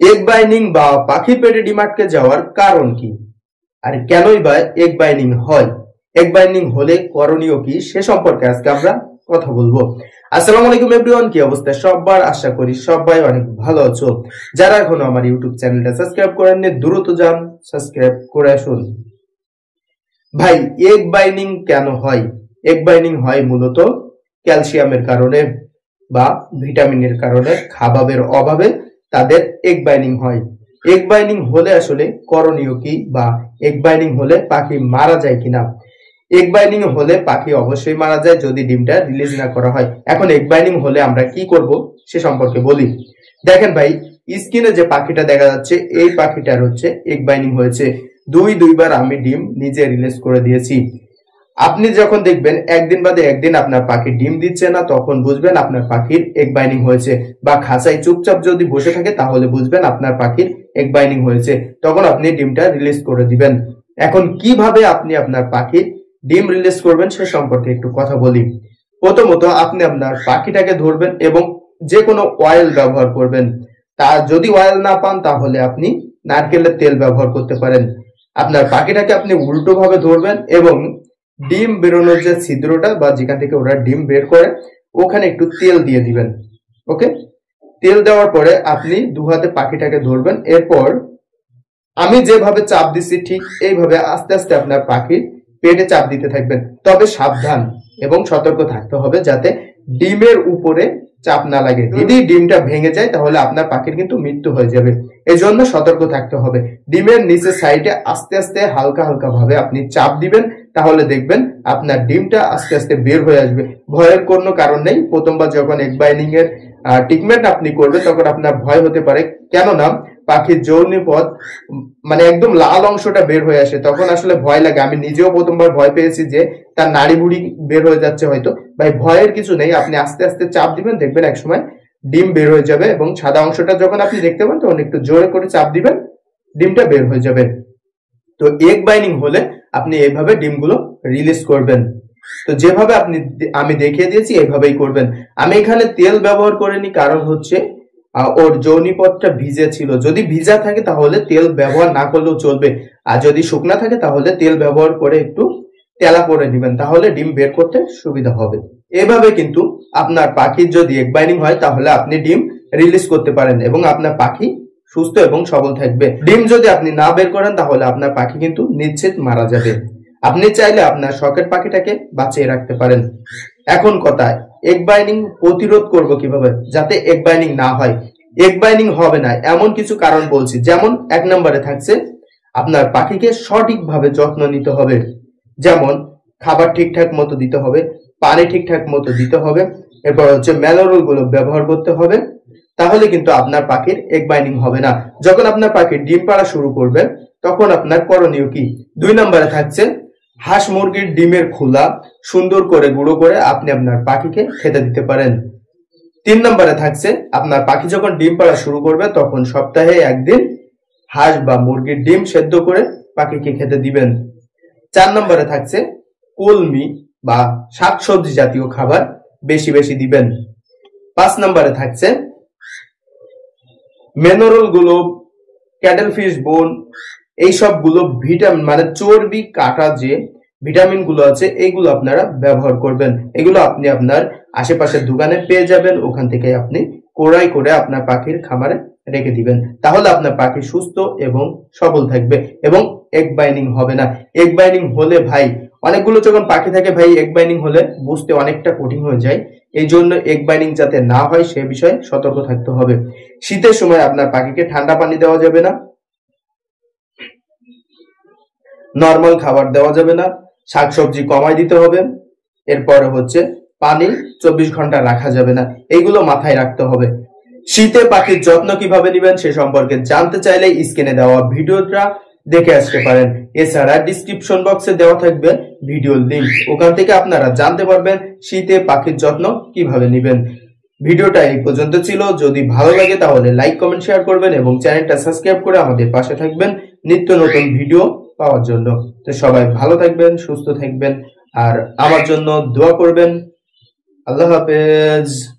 Egg brining বা পাখি পেটে ডিম যাওয়ার কারণ কি? আর কেনই বা এগ বাইনিং হয়? এগ বাইনিং হলে করণীয় কি? সে সম্পর্কে আজকে আমরা কথা বলব। আসসালামু আলাইকুম এভরিওয়ান কি অবস্থা? সবার আশা করি সবাই অনেক ভালো আছো। যারা এখনও আমার ইউটিউব চ্যানেলটা সাবস্ক্রাইব করেননি, দ্রুত যান সাবস্ক্রাইব করে আসুন। ভাই এগ বাইনিং কেন হয়? এগ বাইনিং হয় মূলত ক্যালসিয়ামের কারণে বা ভিটামিনের কারণে খাবারের অভাবে। তাদের এগ বাইনিং হয়। এগ বাইনিং হলে আসলে করণীয় কি বা এগ বাইনিং হলে পাখি মারা যায় কিনা? এগ বাইনিং হলে পাখি অবশ্যই মারা যায় যদি ডিমটা রিলিজ না করা হয়। এখন এক বাইনিং হলে আমরা কি করব সে সম্পর্কে বলি। দেখেন ভাই স্ক্রিনে যে পাখিটা দেখা যাচ্ছে, এই পাখিটার হচ্ছে এগ বাইনিং হয়েছে। দুই, দুইবার আমি ডিম নিজে রিলিজ করে দিয়েছি। আপনি যখন দেখবেন একদিন বাদে একদিন আপনার পাখি ডিম দিচ্ছে না, তখন বুঝবেন আপনার পাখির এক বাইনিং হয়েছে। বা খাঁচায় চুপচাপ যদি বসে থাকে, তাহলে বুঝবেন আপনার পাখির এক বাইনিং হয়েছে। তখন আপনি ডিমটা রিলিজ করে দিবেন। এখন কীভাবে আপনি আপনার পাখির ডিম রিলিজ করবেন, সে সম্পর্কে একটু কথা বলি। প্রথমত, আপনি আপনার পাখিটাকে ধরবেন এবং যে কোনো অয়েল ব্যবহার করবেন। তা যদি অয়েল না পান, তাহলে আপনি নারকেলের তেল ব্যবহার করতে পারেন। আপনার পাখিটাকে আপনি উল্টো ভাবে ধরবেন এবং ডিম বেরোনোর যে ছিদ্রটা বা যেখান থেকে ওরা ডিম বের করে, ওখানে একটু তেল দিয়ে দিবেন, ওকে? তেল দেওয়ার পরে আপনি দু হাতে পাখিটাকে ধরবেন। এরপর আমি যেভাবে চাপ দিচ্ছি ঠিক এইভাবে আস্তে আস্তে আপনার পাখির পেটে চাপ দিতে থাকবেন। তবে সাবধান এবং সতর্ক থাকতে হবে যাতে ডিমের উপরে চাপ না লাগে। যদি ডিমটা ভেঙে যায়, তাহলে আপনার পাখির কিন্তু মৃত্যু হয়ে যাবে। এই জন্য সতর্ক থাকতে হবে। ডিমের নিচের সাইডে আস্তে আস্তে হালকা হালকা ভাবে আপনি চাপ দিবেন। তাহলে দেখবেন আপনার ডিমটা আস্তে আস্তে বের হয়ে আসবে। ভয়ের কোনো কারণ নেই। প্রথমবার যখন এক বাইনিং এর ট্রিটমেন্ট আপনি করবেন, তখন আপনার ভয় হতে পারে। কেননা পাখির যৌনি পথ মানে একদম লাল অংশটা বের হয়ে আসে। তখন আসলে ভয় লাগে। আমি নিজেও প্রথমবার ভয় পেয়েছি যে তার নাড়ি বুড়ি বের হয়ে যাচ্ছে হয়তো। ভাই, ভয়ের কিছু নেই। আপনি আস্তে আস্তে চাপ দিবেন, দেখবেন একসময় ডিম বের হয়ে যাবে এবং সাদা অংশটা যখন আপনি দেখতে পান, তখন একটু জোরে করে চাপ দিবেন, ডিমটা বের হয়ে যাবে। তো এগ বাইনিং হলে আপনি এইভাবে ডিমগুলো রিলিজ করবেন। তো যেভাবে আপনি আমি দেখিয়ে দিয়েছি, এইভাবেই করবেন। আমি এখানে তেল ব্যবহার করিনি, কারণ হচ্ছে ওর যৌনিপথটা ভিজে ছিল। যদি ভিজা থাকে তাহলে তেল ব্যবহার না করলেও চলবে। আর যদি শুকনা থাকে তাহলে তেল ব্যবহার করে একটু তেলা করে নেবেন, তাহলে ডিম বের করতে সুবিধা হবে। এভাবে কিন্তু আপনার পাখির যদি এক বাইনিং হয়, তাহলে আপনি ডিম রিলিজ করতে পারেন এবং আপনার পাখি সুস্থ এবং সবল থাকবে। ডিম যদি আপনি না বের করেন, তাহলে আপনার পাখি কিন্তু নিশ্চিত মারা যাবে। আপনি চাইলে আপনার শখের পাখিটাকে বাঁচিয়ে রাখতে পারেন। এখন কথায় এগ বাইনিং প্রতিরোধ করব কীভাবে? যাতে এগ বাইনিং না হয়। এগ বাইনিং হবে না, এমন কিছু কারণ বলছি। যেমন এক নম্বরে থাকছে, আপনার পাখিকে সঠিকভাবে যত্ন নিতে হবে। যেমন, খাবার ঠিকঠাক মতো দিতে হবে, পানি ঠিকঠাক মতো দিতে হবে, এরপর হচ্ছে ম্যালোরোলগুলো ব্যবহার করতে হবে। তাহলে কিন্তু আপনার পাখির এগ বাইনিং হবে না। যখন আপনার পাখি ডিম পাড়া শুরু করবে তখন আপনার করণীয় কি? দুই নম্বরে থাকছে হাঁস মুরগির ডিমের খোলা, সুন্দর করে গুঁড়ো করে আপনি আপনার পাখিকে খেতে দিতে পারেন। তিন নম্বরে থাকছে আপনার পাখি যখন ডিম পাড়া শুরু করবে, তখন সপ্তাহে একদিন হাঁস বা মুরগির ডিম সেদ্ধ করে পাখিকে খেতে দিবেন। চার নম্বরে থাকছে কলমি বা শাকসবজি জাতীয় খাবার বেশি বেশি দিবেন। পাঁচ নম্বরে থাকছে মেনোরলগুলো, ক্যাটেল ফিশ বোন এই সবগুলো ভিটামিন মানে চর্বি কাটা যে ভিটামিনগুলো আছে এইগুলো আপনারা ব্যবহার করবেন। এগুলো আপনি আপনার আশেপাশের দোকানে পেয়ে যাবেন, ওখান থেকে আপনি কোড়াই করে আপনার পাখির খামারে রেখে দিবেন। তাহলে আপনার পাখি সুস্থ এবং সবল থাকবে এবং এগ বাইনিং হবে না। এগ বাইনিং হলে ভাই, অনেকগুলো যখন পাখি থাকে ভাই এগ বাইনিং হলে বুঝতে অনেকটা কঠিন হয়ে যায়। এই জন্য এগ বাইনিং যাতে না হয় সে বিষয়ে সতর্ক থাকতে হবে। শীতের সময় আপনার পাখিকে ঠান্ডা পানি দেওয়া যাবে না। নর্মাল খাবার দেওয়া যাবে না। শাকসবজি কমাই দিতে হবে। এরপরে হচ্ছে পানি চব্বিশ ঘণ্টা রাখা যাবে না। এগুলো মাথায় রাখতে হবে। শীতে পাখির যত্ন কীভাবে নেবেন সে সম্পর্কে জানতে চাইলে স্ক্রিনে দেওয়া ভিডিওটা দেখে আসতে পারেন। এছাড়া ডিসক্রিপশন বক্সে দেওয়া থাকবে ভিডিও লিঙ্ক ওখান থেকে আপনারা জানতে পারবেন শীতে পাখির যত্ন কীভাবে নেবেন। ভিডিওটা এই পর্যন্ত ছিল। যদি ভালো লাগে তাহলে লাইক কমেন্ট শেয়ার করবেন এবং চ্যানেলটা সাবস্ক্রাইব করে আমাদের পাশে থাকবেন নিত্য নতুন ভিডিও পাওয়ার জন্য। তো সবাই ভালো থাকবেন, সুস্থ থাকবেন। আর আমার জন্য দোয়া করবেন। আল্লাহ হাফেজ।